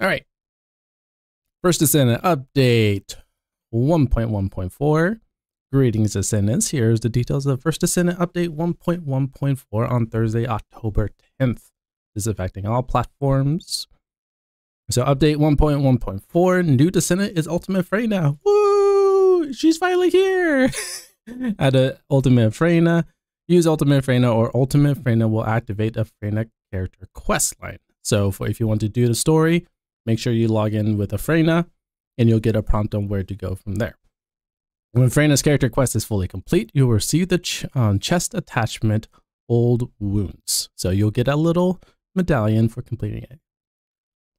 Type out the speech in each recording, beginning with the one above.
All right. First Descendant update 1.1.4. Greetings, Descendants. Here's the details of First Descendant update 1.1.4 on Thursday, October 10th. This is affecting all platforms. So, update 1.1.4 New Descendant is Ultimate Freyna. Woo! She's finally here! Add a Ultimate Freyna. Use Ultimate Freyna or Ultimate Freyna will activate a Freyna character quest line. So, for if you want to do the story, make sure you log in with a Freyna and you'll get a prompt on where to go from there. When Freyna's character quest is fully complete, you'll receive the ch um, chest attachment Old Wounds. So you'll get a little medallion for completing it.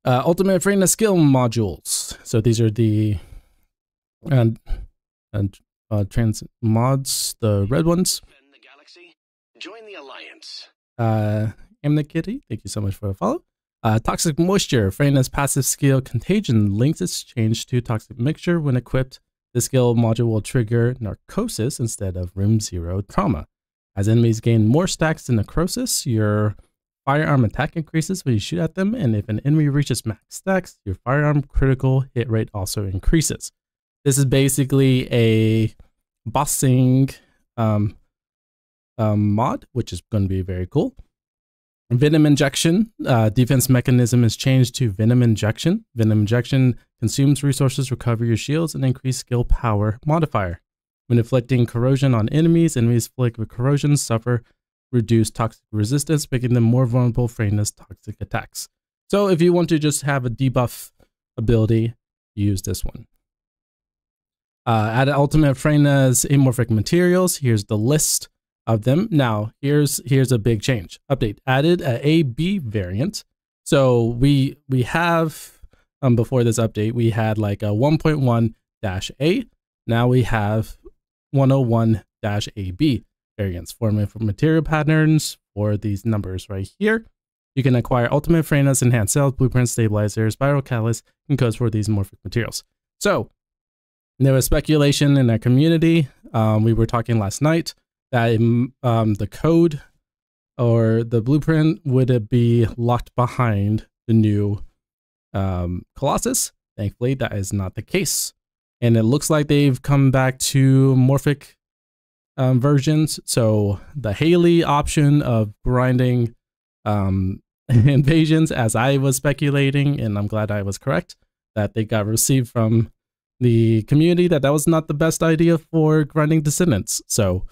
Uh, Ultimate Freyna skill modules. So these are the and and uh, trans mods, the red ones. the galaxy. Join the alliance. Uh, the Kitty, thank you so much for the follow. Uh, Toxic Mixture, Freyna's passive skill Contagion links its change to Toxic Mixture. When equipped, the skill module will trigger Necrosis instead of Room Zero Trauma. As enemies gain more stacks in Necrosis, your firearm attack increases when you shoot at them, and if an enemy reaches max stacks, your firearm critical hit rate also increases. This is basically a bossing um, um, mod, which is going to be very cool. Venom injection. Uh, defense mechanism is changed to venom injection. Venom injection consumes resources, recover your shields, and increase skill power modifier. When inflicting corrosion on enemies, enemies afflicted with corrosion suffer reduced toxic resistance, making them more vulnerable for Freyna's toxic attacks. So if you want to just have a debuff ability, use this one. Uh, add Ultimate Freyna's amorphic materials. Here's the list of them. Now, here's here's a big change. Update added a AB variant. So we we have um before this update we had like a 1.1 dash A. Now we have 101 dash AB variants forming for material patterns for these numbers right here. You can acquire Ultimate Freyna's enhanced cells, blueprints, stabilizers, spiral catalyst, and codes for these morphic materials. So there was speculation in our community. Um, we were talking last night that um, the code or the blueprint would be locked behind the new um, Colossus. Thankfully, that is not the case. And it looks like they've come back to morphic um, versions. So the Hailey option of grinding um, invasions, as I was speculating, and I'm glad I was correct, that they got received from the community that that was not the best idea for grinding descendants. So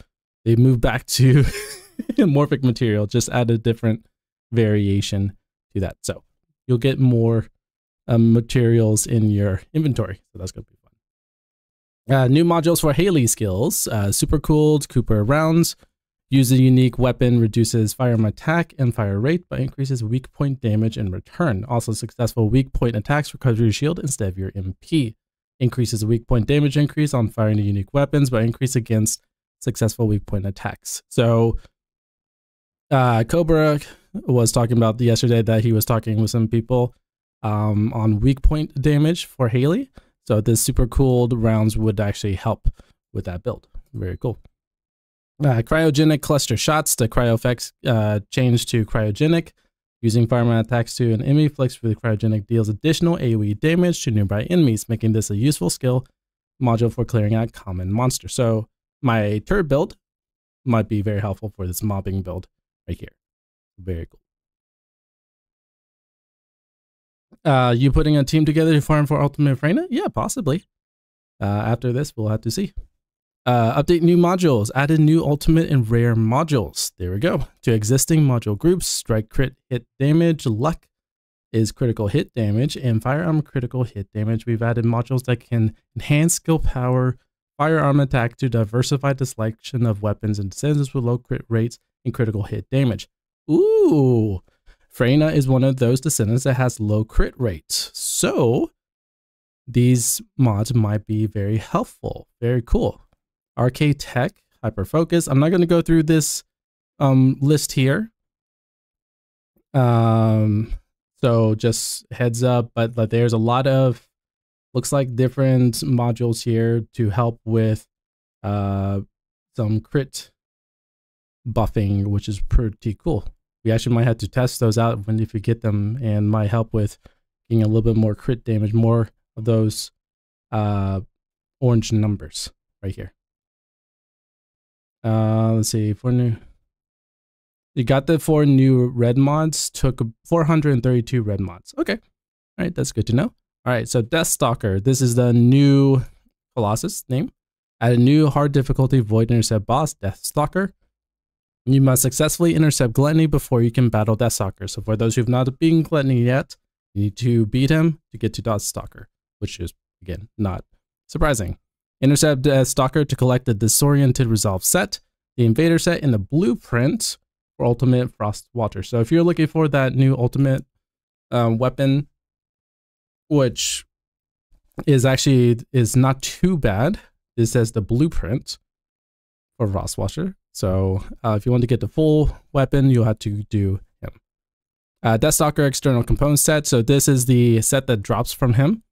they moved back to morphic material, just add a different variation to that. So you'll get more um, materials in your inventory. So that's going to be fun. Uh, new modules for Hailey skills. Uh, super cooled Kuiper rounds. Use a unique weapon, reduces firearm attack and fire rate, but increases weak point damage in return. Also, successful weak point attacks recover your shield instead of your MP. Increases weak point damage increase on firing unique weapons, but increase against successful weak point attacks. So uh, Cobra was talking about yesterday that he was talking with some people um, on weak point damage for Hailey. So this super cooled rounds would actually help with that build. Very cool. Uh, cryogenic cluster shots. The cryo effects uh, change to cryogenic. Using fireman attacks to an enemy flex for the cryogenic deals additional AoE damage to nearby enemies, making this a useful skill module for clearing out common monsters. So my turret build might be very helpful for this mobbing build right here. Very cool. Uh, you putting a team together to farm for Ultimate Freyna? Yeah, possibly. Uh, after this, we'll have to see. Uh, update new modules. Added new ultimate and rare modules. There we go. To existing module groups, strike crit hit damage, luck is critical hit damage, and firearm critical hit damage. We've added modules that can enhance skill power, firearm attack to diversify the selection of weapons and descendants with low crit rates and critical hit damage. Ooh, Freyna is one of those descendants that has low crit rates. So these mods might be very helpful. Very cool. RK Tech, Hyper Focus. I'm not going to go through this um, list here. Um, so just heads up, but, but there's a lot of looks like different modules here to help with uh, some crit buffing, which is pretty cool. We actually might have to test those out when if you get them and might help with getting a little bit more crit damage, more of those uh, orange numbers right here. Uh, let's see, four new. You got the four new red mods. Took 432 red mods. Okay, all right, that's good to know. All right, so Deathstalker. This is the new Colossus name. Add a new hard difficulty Void Intercept boss, Deathstalker. You must successfully intercept Gluttony before you can battle Deathstalker. So for those who've not beaten Gluttony yet, you need to beat him to get to Deathstalker, which is, again, not surprising. Intercept Deathstalker to collect the Disoriented Resolve set, the Invader set, and the Blueprint for Ultimate Frostwatcher. So if you're looking for that new Ultimate um, weapon, which is actually is not too bad. This says the blueprint for Ross Washer. So uh, if you want to get the full weapon, you'll have to do him. Uh, Deathstalker external component set. So this is the set that drops from him.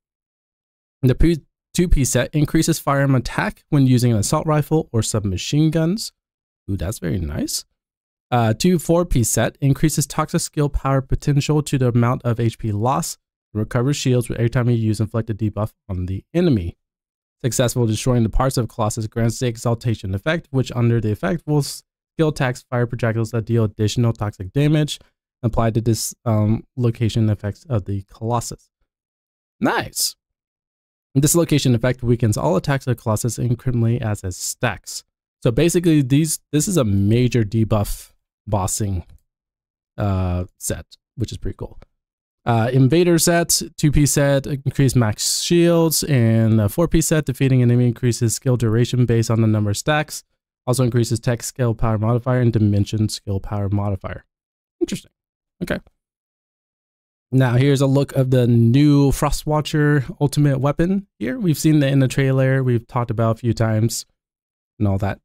The 2-piece set increases firearm attack when using an assault rifle or submachine guns. Ooh, that's very nice. Uh, two 4-piece set increases toxic skill power potential to the amount of HP loss. Recovers shields with every time you use inflicted debuff on the enemy. Successful destroying the parts of Colossus grants the exaltation effect, which under the effect will skill attacks fire projectiles that deal additional toxic damage applied to this um, location effects of the Colossus. Nice. This location effect weakens all attacks of Colossus incrementally as it stacks. So basically, these this is a major debuff bossing uh, set, which is pretty cool. Uh, invader set, two piece set, increase max shields, and a four piece set, defeating an enemy increases skill duration based on the number of stacks. Also increases tech skill power modifier and dimension skill power modifier. Interesting. Okay. Now here's a look of the new Frostwatcher ultimate weapon here. We've seen it in the trailer. We've talked about a few times and all that.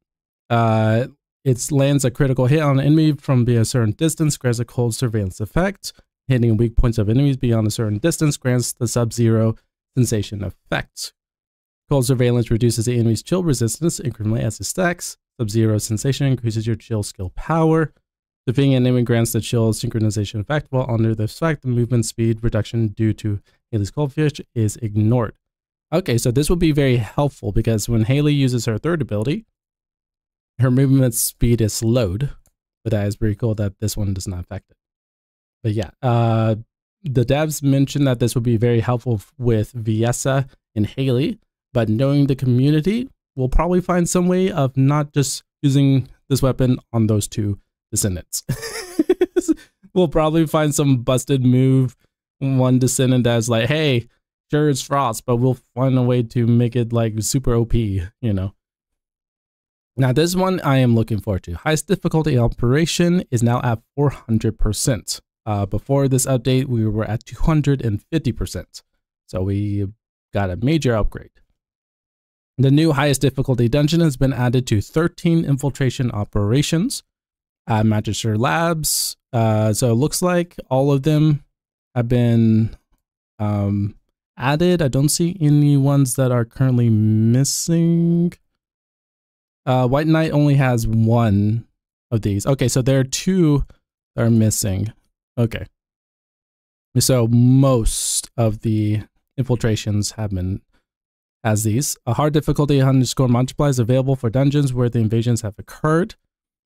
Uh, it lands a critical hit on an enemy from being a certain distance, grants a cold surveillance effect. Hitting weak points of enemies beyond a certain distance grants the Sub-Zero sensation effect. Cold surveillance reduces the enemy's chill resistance incrementally as it stacks. Sub-Zero sensation increases your chill skill power. Defeating an enemy grants the chill synchronization effect, while under the effect, the movement speed reduction due to Hailey's Coldfish is ignored. Okay, so this will be very helpful because when Hailey uses her third ability, her movement speed is slowed, but that is pretty cool that this one does not affect it. But yeah, uh, the devs mentioned that this would be very helpful with Viessa and Hailey, but knowing the community, we'll probably find some way of not just using this weapon on those two descendants. we'll probably find some busted move, one descendant that's like, hey, sure it's Frost, but we'll find a way to make it like super OP, you know. Now, this one I am looking forward to. Highest difficulty operation is now at 400%. Uh, before this update, we were at 250%. So we got a major upgrade. The new highest difficulty dungeon has been added to 13 infiltration operations at Magister Labs. Uh, so it looks like all of them have been um, added. I don't see any ones that are currently missing. Uh, White-night only has one of these. Okay, so there are two that are missing. Okay. So most of the infiltrations have been as these. A hard difficulty underscore multiply is available for dungeons where the invasions have occurred.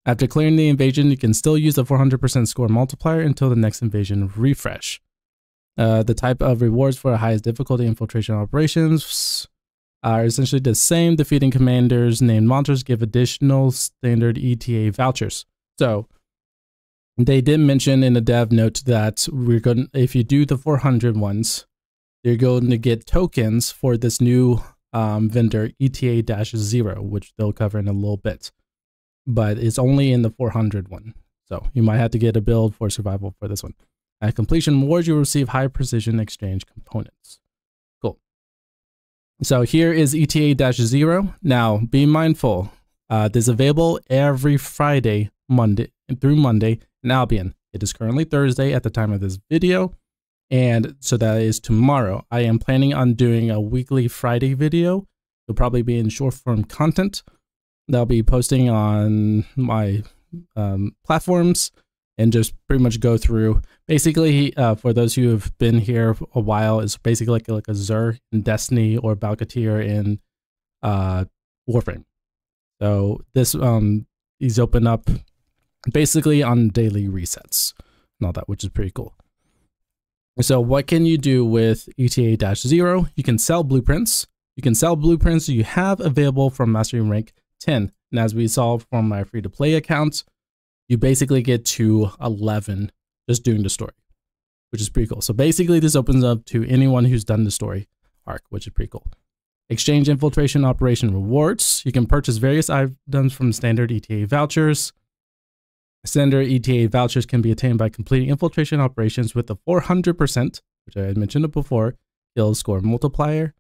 After clearing the invasion, you can still use the 400% score multiplier until the next invasion refresh. Uh, the type of rewards for highest difficulty infiltration operations are essentially the same. Defeating commanders named monsters give additional standard ETA vouchers. So they did mention in the dev note that we're going if you do the 400 ones, you're going to get tokens for this new um, vendor ETA-0, which they'll cover in a little bit. But it's only in the 400 one. So you might have to get a build for survival for this one. At completion rewards, you will receive high precision exchange components. Cool. So here is ETA-0. Now, be mindful. Uh, this is available every Friday, Monday through Monday in Albion. It is currently Thursday at the time of this video, and so that is tomorrow. I am planning on doing a weekly Friday video. It'll probably be in short form content that I'll be posting on my um, platforms and just pretty much go through. Basically, uh, for those who have been here a while, is basically like, like a Xur in Destiny or Baro Ki'Teer in uh, Warframe. So this um, he's open up basically on daily resets and all that, which is pretty cool. So what can you do with ETA-0? You can sell blueprints. You can sell blueprints you have available from Mastery Rank 10. And as we saw from my free-to-play account, you basically get to 11 just doing the story, which is pretty cool. So basically this opens up to anyone who's done the story arc, which is pretty cool. Exchange infiltration operation rewards. You can purchase various items from standard ETA vouchers. Standard ETA vouchers can be attained by completing infiltration operations with the 400%, which I had mentioned before, kill score multiplier.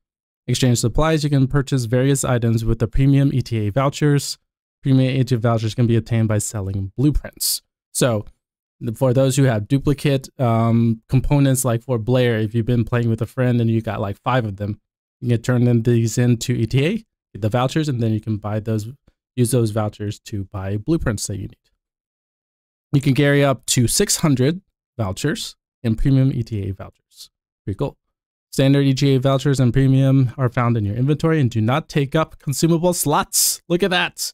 Exchange supplies, you can purchase various items with the premium ETA vouchers. Premium ETA vouchers can be obtained by selling blueprints. So for those who have duplicate um, components, like for Blair, if you've been playing with a friend and you got like five of them, you can turn them these into ETA, the vouchers, and then you can buy those, use those vouchers to buy blueprints that you need. You can carry up to 600 vouchers and premium ETA vouchers. Pretty cool. Standard ETA vouchers and premium are found in your inventory and do not take up consumable slots. Look at that.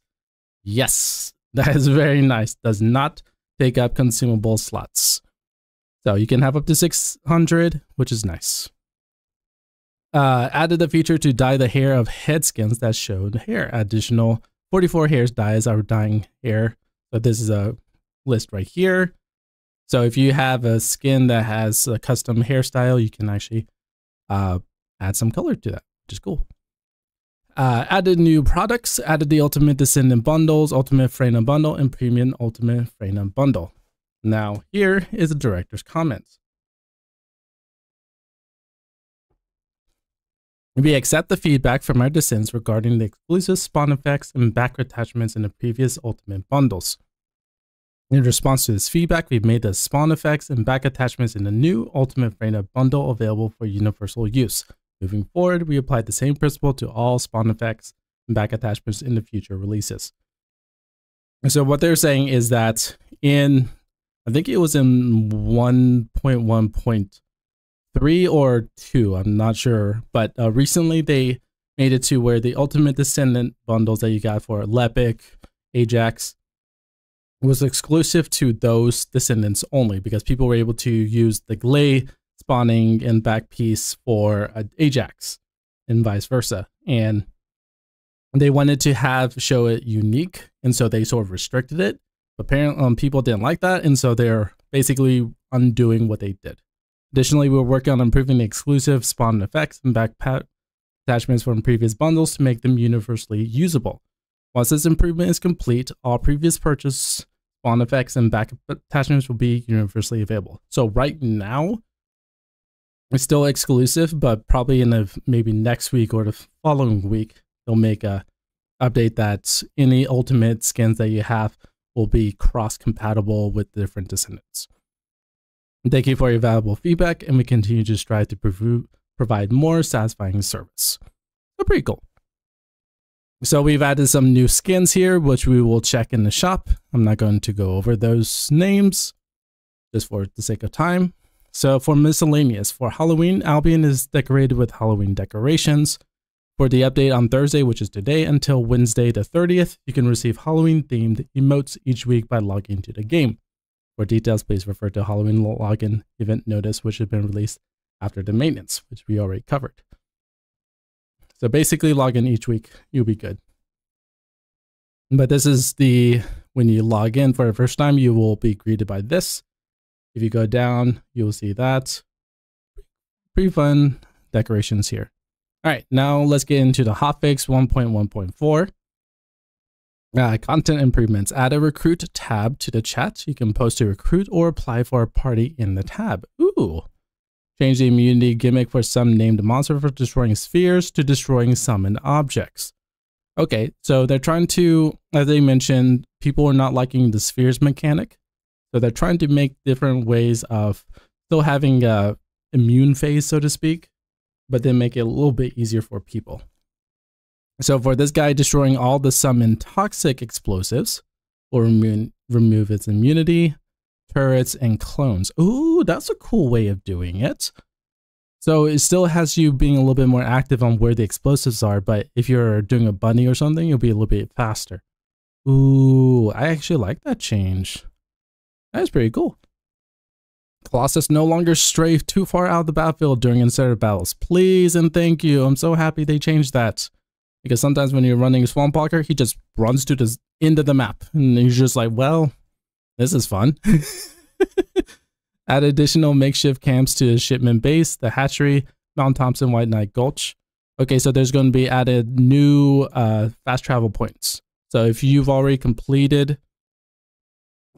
Yes, that is very nice. Does not take up consumable slots. So you can have up to 600, which is nice. Uh, added a feature to dye the hair of head skins that showed hair. Additional 44 hairs dyes are dyeing hair. But this is a list right here. So if you have a skin that has a custom hairstyle, you can actually uh, add some color to that, which is cool. Uh, added new products, added the Ultimate Descendant bundles, Ultimate Freyna bundle, and Premium Ultimate Freyna bundle. Now here is the director's comments. We accept the feedback from our descendants regarding the exclusive spawn effects and back attachments in the previous Ultimate bundles. In response to this feedback, we've made the spawn effects and back attachments in the new Ultimate Freyna bundle available for universal use. Moving forward, we applied the same principle to all spawn effects and back attachments in the future releases. And so what they're saying is that in, I think it was in 1.1.3 or 2, I'm not sure, but uh, recently they made it to where the Ultimate Descendant bundles that you got for Lepic, Ajax, was exclusive to those descendants only because people were able to use the Gley spawning and back piece for uh, Ajax and vice versa. And they wanted to have show it unique, and so they sort of restricted it. But apparently, um, people didn't like that, and so they're basically undoing what they did. Additionally, we're working on improving the exclusive spawn effects and back attachments from previous bundles to make them universally usable. Once this improvement is complete, all previous purchase spawn effects and back attachments will be universally available. So right now, it's still exclusive, but probably in the maybe next week or the following week, they'll make a update that any ultimate skins that you have will be cross compatible with different descendants. Thank you for your valuable feedback, and we continue to strive to provide more satisfying service. So pretty cool. So we've added some new skins here, which we will check in the shop. I'm not going to go over those names just for the sake of time. So for miscellaneous, for Halloween, Albion is decorated with Halloween decorations. For the update on Thursday, which is today, until Wednesday the 30th, you can receive Halloween themed emotes each week by logging to the game. For details, please refer to Halloween login event notice, which has been released after the maintenance, which we already covered. So basically log in each week, you'll be good. But this is the, when you log in for the first time, you will be greeted by this. If you go down, you'll see that. Pretty fun decorations here. All right, now let's get into the hotfix 1.1.4. Uh, content improvements. Add a recruit tab to the chat. You can post a recruit or apply for a party in the tab. Ooh, Change the immunity gimmick for some named monster for destroying spheres to destroying summoned objects. Okay, so they're trying to, as they mentioned, people are not liking the spheres mechanic. So they're trying to make different ways of still having a immune phase, so to speak, but then make it a little bit easier for people. So for this guy, destroying all the summoned toxic explosives will remove, remove its immunity. Turrets, and clones. Ooh, that's a cool way of doing it. So it still has you being a little bit more active on where the explosives are, but if you're doing a bunny or something, you'll be a little bit faster. Ooh, I actually like that change. That's pretty cool. Colossus no longer strafe too far out of the battlefield during inserted battles. Please and thank you. I'm so happy they changed that. Because sometimes when you're running Swamp Walker, he just runs to the end of the map. And you're just like, well, this is fun. Add additional makeshift camps to the shipment base, the hatchery, Mount Thompson, White-night Gulch. Okay, so there's going to be added new uh, fast travel points. So if you've already completed,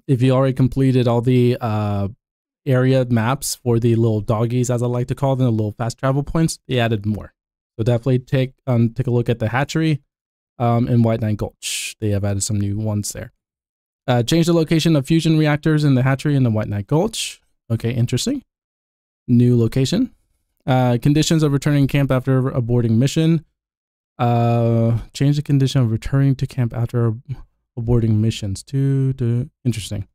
if you already completed all the uh, area maps for the little doggies, as I like to call them, the little fast travel points, they added more. So definitely take um take a look at the hatchery um, in White-night Gulch. They have added some new ones there. Uh, change the location of fusion reactors in the hatchery in the White-night Gulch. Okay, interesting. New location. Uh, conditions of returning camp after aborting mission. Uh, change the condition of returning to camp after aborting missions. To, to interesting.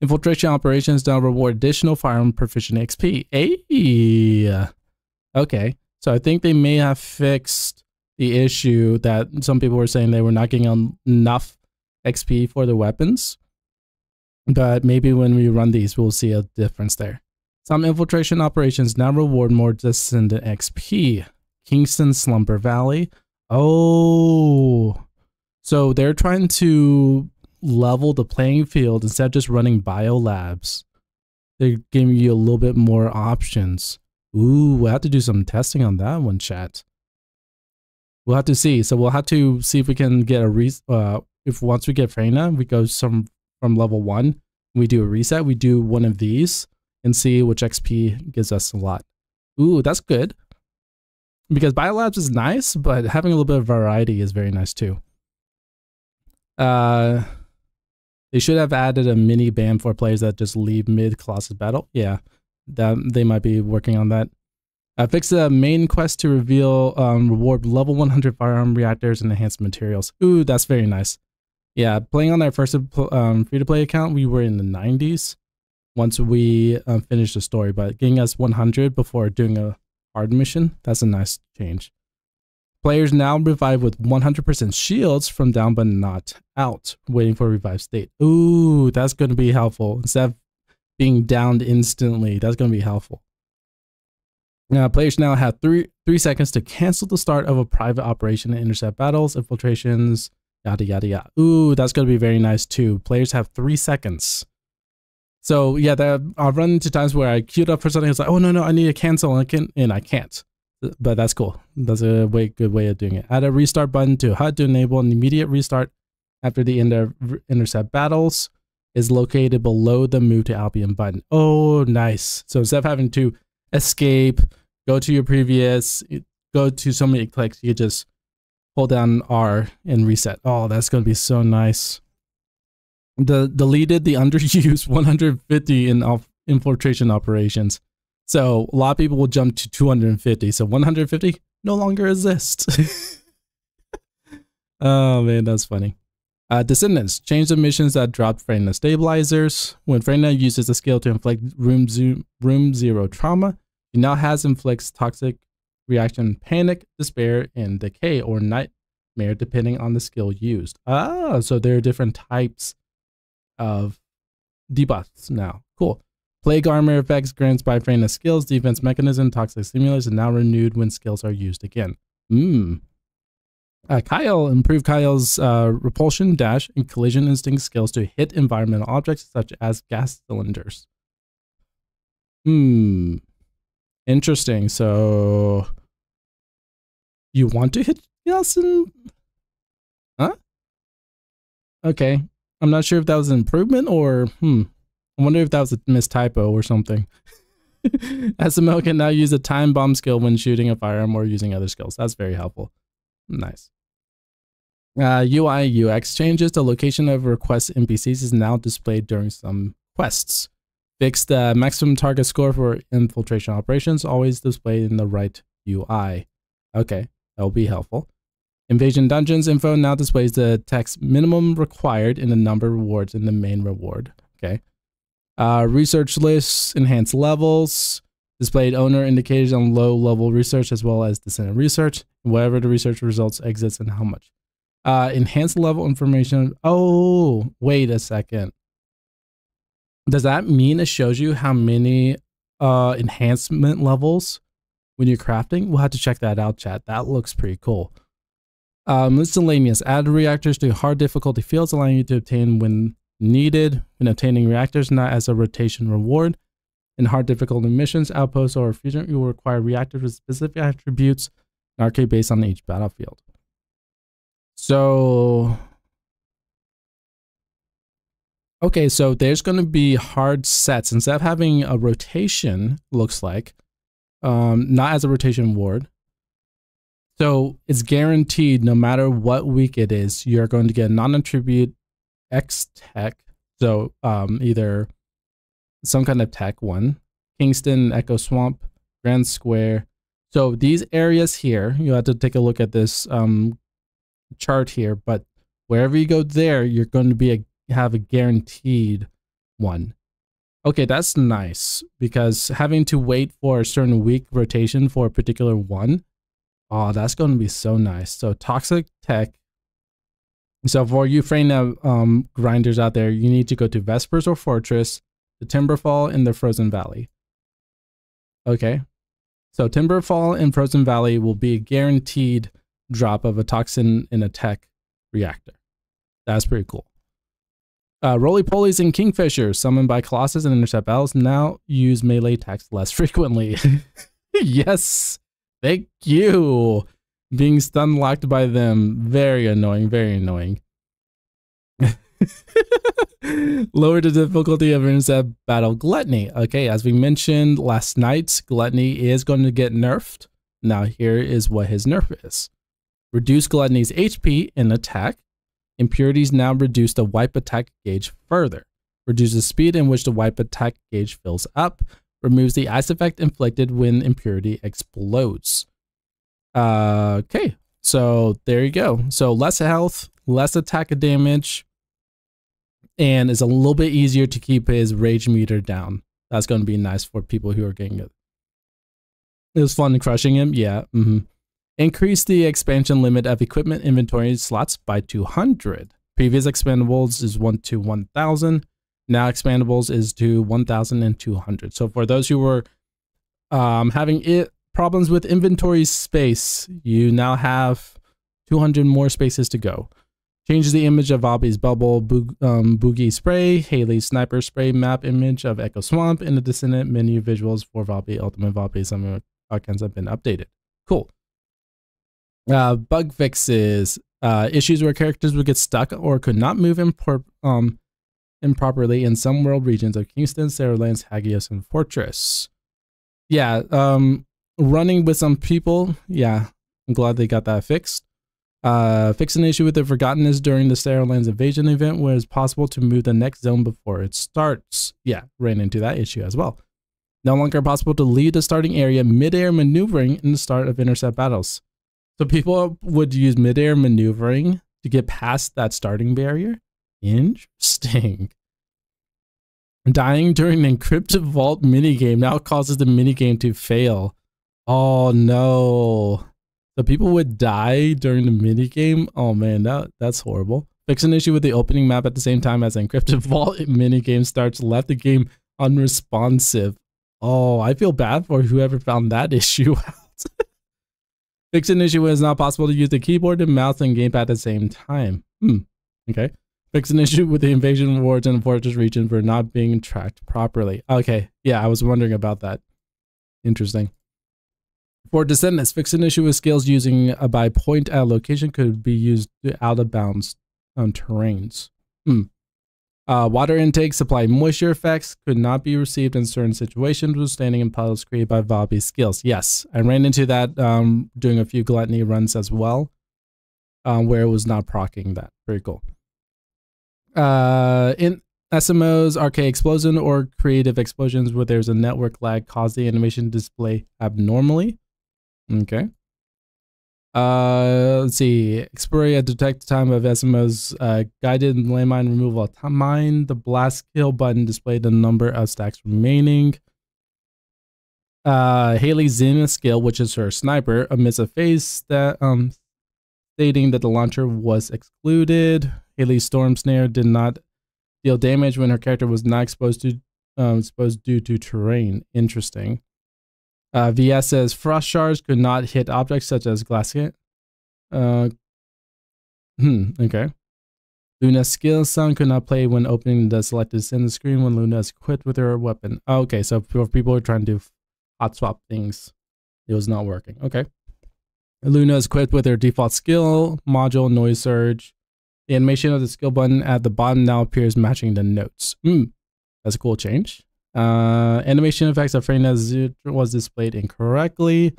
Infiltration operations now reward additional firearm proficiency XP. Hey, okay. So I think they may have fixed the issue that some people were saying they were not getting enough XP for the weapons. But maybe when we run these, we'll see a difference there. Some infiltration operations now reward more Descendant XP. Kingston Slumber Valley. Oh, so they're trying to level the playing field instead of just running bio labs. They're giving you a little bit more options. Ooh, we'll have to do some testing on that one, chat. We'll have to see. So we'll have to see if we can get a re uh, if once we get Freyna, we go some from level one, we do a reset, we do one of these and see which XP gives us a lot. Ooh, that's good. Because Biolabs is nice, but having a little bit of variety is very nice too. Uh, they should have added a mini ban for players that just leave mid Colossus battle. Yeah, that they might be working on that. Uh, fix the main quest to reveal um, reward level 100 firearm reactors and enhanced materials. Ooh, that's very nice. Yeah, playing on our first um, free to play account, we were in the 90s once we um, finished the story, but getting us 100 before doing a hard mission, that's a nice change. Players now revive with 100% shields from down but not out, waiting for revive state. Ooh, that's going to be helpful. Instead of being downed instantly, that's going to be helpful. Now, players now have three three seconds to cancel the start of a private operation and intercept battles, infiltrations, yada yada yada. Ooh, that's going to be very nice too. Players have three seconds. So yeah, that, I've run into times where I queued up for something. It's like, oh no no, I need to cancel and I can and I can't but that's cool. That's a way good way of doing it. Add a restart button to HUD to enable an immediate restart after the inter intercept battles is located below the move to Albion button. Oh, nice. So instead of having to escape, go to your previous, go to so many clicks, you just hold down R and reset. Oh, that's going to be so nice. The deleted the underused 150 in infiltration operations. So a lot of people will jump to 250. So 150 no longer exists. oh man, that's funny. Uh, Descendants change the missions that drop Freyna stabilizers. When Freyna uses a skill to inflict room, room zero trauma, he now has inflicts toxic reaction, panic, despair, and decay or nightmare, depending on the skill used. Ah, so there are different types of debuffs now. Cool. Plague armor effects grants by Freyna skills, defense mechanism, toxic stimulus, and now renewed when skills are used again. Mmm. Uh, Kyle improved Kyle's uh, repulsion, dash, and collision instinct skills to hit environmental objects such as gas cylinders. Hmm. Interesting. So you want to hit and huh? Okay. I'm not sure if that was an improvement or hmm. I wonder if that was a mistypo or something. Esiemo can now use a time bomb skill when shooting a firearm or using other skills. That's very helpful. Nice. Uh, UI UX changes. The location of request NPCs is now displayed during some quests. Fix the maximum target score for infiltration operations, always displayed in the right UI. Okay, that will be helpful. Invasion Dungeons info now displays the text minimum required in the number rewards in the main reward. Okay. Uh, research lists, enhanced levels, displayed owner indicators on low level research as well as descendant research, whatever the research results exits and how much. Uh, enhanced level information. Oh, wait a second. Does that mean it shows you how many uh, enhancement levels when you're crafting? We'll have to check that out, chat. That looks pretty cool. Uh, miscellaneous. Add reactors to hard difficulty fields, allowing you to obtain when needed when obtaining reactors, not as a rotation reward. In hard difficulty missions, outposts, or fusion, you will require reactors with specific attributes, in arcade based on each battlefield. So, okay, so there's going to be hard sets instead of having a rotation. Looks like, um, not as a rotation ward. So it's guaranteed, no matter what week it is, you're going to get non-attribute X Tech. So um, either some kind of tech one, Kingston, Echo Swamp, Grand Square. So these areas here, you have to take a look at this um, chart here, but wherever you go there, you're going to be a, have a guaranteed one. Okay, that's nice because having to wait for a certain week rotation for a particular one, oh, that's going to be so nice. So Toxic Tech so for you Freyna um, grinders out there, you need to go to Vespers or Fortress, the Timberfall in the Frozen Valley. Okay. So Timberfall in Frozen Valley will be a guaranteed drop of a toxin in a tech reactor. That's pretty cool. Uh, Roly Polies and Kingfishers, summoned by Colossus and Intercept Battles, now use melee attacks less frequently. yes, thank you being stun locked by them. Very annoying, very annoying. Lower the difficulty of intercept battle gluttony. Okay, as we mentioned last night, gluttony is going to get nerfed. Now here is what his nerf is. Reduce gluttony's HP in attack. Impurities now reduce the wipe attack gauge further. reduces the speed in which the wipe attack gauge fills up. Removes the ice effect inflicted when impurity explodes. Uh, okay, so there you go. So less health, less attack damage, and it's a little bit easier to keep his rage meter down. That's going to be nice for people who are getting it. It was fun crushing him. Yeah. Mm -hmm. Increase the expansion limit of equipment inventory slots by 200. Previous expandables is 1 to 1000. Now expandables is to 1200. So for those who were um, having it problems with inventory space. You now have 200 more spaces to go. Change the image of Valby's bubble um, boogie spray, Hailey's sniper spray map image of Echo Swamp, and the descendant menu visuals for Valby Ultimate Valby. Some icons have been updated. Cool. Uh, bug fixes. Uh, issues where characters would get stuck or could not move impor um, improperly in some world regions of Kingston, Sterile Lands, Hagios, and Fortress. Yeah, um, running with some people. Yeah, I'm glad they got that fixed. Uh, fix an issue with the Forgottenness during the Starlands invasion event where it's possible to move the next zone before it starts. Yeah, ran into that issue as well. No longer possible to leave the starting area mid-air maneuvering in the start of intercept battles. So people would use mid-air maneuvering to get past that starting barrier. Interesting. Dying during an encrypted vault minigame now causes the minigame to fail. Oh no. The people would die during the mini game. Oh man, that that's horrible. Fix an issue with the opening map at the same time as encrypted vault mini game starts. Left the game unresponsive. Oh, I feel bad for whoever found that issue out. Fix an issue when it's not possible to use the keyboard and mouse and gamepad at the same time. Hmm. Okay. Fix an issue with the invasion wards in the fortress region for not being tracked properly. Okay. Yeah, I was wondering about that. Interesting. For descendants, fix an issue with skills using a by point allocation could be used out of bounds on terrains. Hmm. Uh, water intake, supply moisture effects could not be received in certain situations with standing in puddles created by Valby's skills. Yes, I ran into that um, doing a few gluttony runs as well, um, where it was not procking that. Very cool. Uh, in Esiemo's, Arche Explosion, or creative explosions where there's a network lag cause the animation display abnormally. Okay. Uh, let's see. Xperia detect time of Esiemo's uh, guided landmine removal time. The blast kill button displayed the number of stacks remaining. Uh, Hailey's Zenith skill, which is her sniper, amidst a phase that um stating that the launcher was excluded. Hailey's storm snare did not deal damage when her character was not exposed to um, exposed due to terrain. Interesting. Uh, Viessa's frost shards could not hit objects such as glass. Uh, hmm, okay. Luna's skill sound could not play when opening the selected center screen when Luna is equipped with her weapon. Oh, okay, so for people are trying to hot swap things, it was not working. Okay. Luna is equipped with her default skill module, noise surge. The animation of the skill button at the bottom now appears matching the notes. Hmm, that's a cool change. Uh, animation effects of Freyna was displayed incorrectly.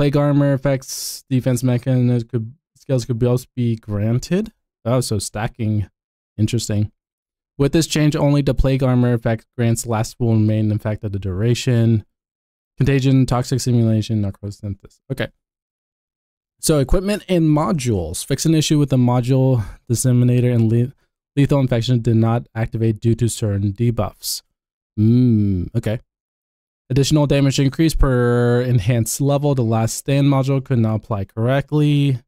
Plague armor effects, defense mechanism could skills could also be granted. Oh, so stacking. Interesting. With this change, only the plague armor effect grants last will remain in effect of the duration. Contagion, toxic simulation, necrosynthesis. Okay. So equipment and modules. Fix an issue with the module disseminator and le lethal infection did not activate due to certain debuffs. Hmm, okay. Additional damage increase per enhanced level. The last stand module could not apply correctly.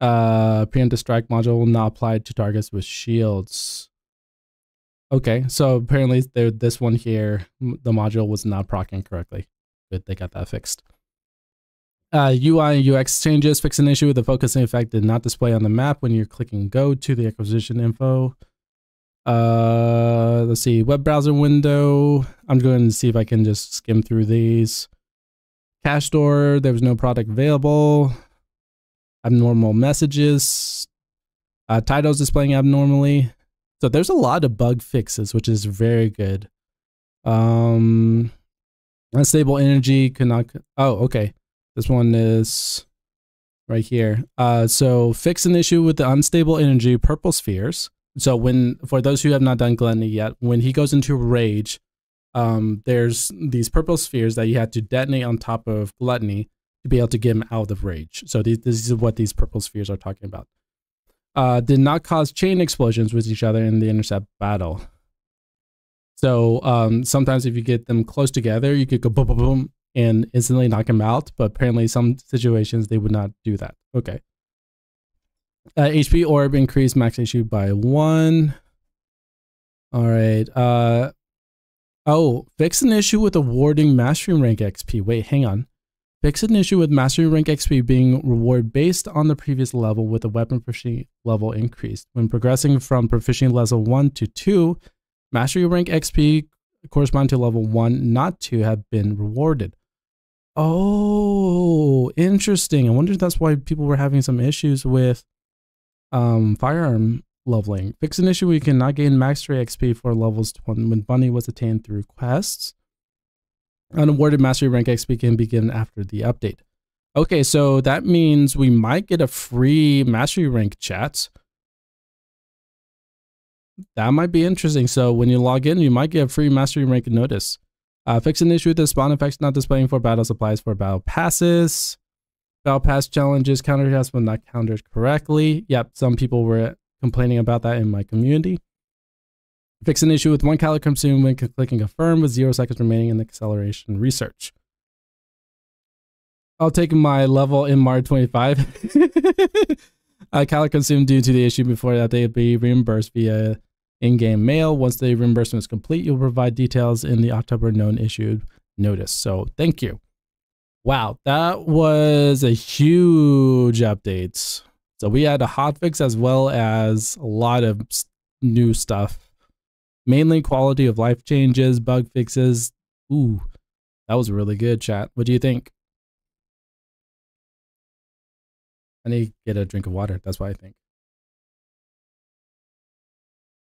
Uh, strike module will not apply to targets with shields. Okay, so apparently there, this one here, the module was not procking correctly. Good, they got that fixed. Uh, UI and UX changes fix an issue with the focusing effect did not display on the map when you're clicking go to the acquisition info. Uh, let's see, web browser window. I'm going to see if I can just skim through these. Cache store, there was no product available. Abnormal messages. Uh, titles displaying abnormally. So there's a lot of bug fixes, which is very good. Um, unstable energy cannot. Oh, okay. This one is right here. Uh, so fix an issue with the unstable energy purple spheres. So when for those who have not done Gluttony yet, when he goes into rage, um, there's these purple spheres that you have to detonate on top of Gluttony to be able to get him out of rage. So these, this is what these purple spheres are talking about. Uh, did not cause chain explosions with each other in the intercept battle. So um, sometimes if you get them close together, you could go boom, boom, boom, and instantly knock them out. But apparently, some situations they would not do that. Okay. Uh, HP orb increased max HP by one. All right. Uh, oh, fix an issue with awarding mastery rank XP. Wait, hang on. Fix an issue with mastery rank XP being reward based on the previous level with a weapon proficiency level increased. When progressing from proficiency level 1 to 2, mastery rank XP corresponding to level 1, not 2, have been rewarded. Oh, interesting. I wonder if that's why people were having some issues with um, firearm leveling. Fix an issue where you cannot gain mastery XP for levels when Bunny was attained through quests. Unawarded mastery rank XP can be given after the update. Okay, so that means we might get a free mastery rank chat. That might be interesting. So when you log in, you might get a free mastery rank notice. Uh, fix an issue with the spawn effects not displaying for battle supplies for battle passes. Battle Pass challenges counter has but not countered correctly. Yep, some people were complaining about that in my community. Fix an issue with one calorie consumed when clicking confirm with zero seconds remaining in the acceleration research. I'll take my level in Mario 25. uh, calorie consumed due to the issue before that they be reimbursed via in-game mail. Once the reimbursement is complete, you'll provide details in the October known issued notice. So thank you. Wow, that was a huge update. So we had a hotfix as well as a lot of new stuff. Mainly quality of life changes, bug fixes. Ooh, that was really good, chat. What do you think? I need to get a drink of water. That's what I think.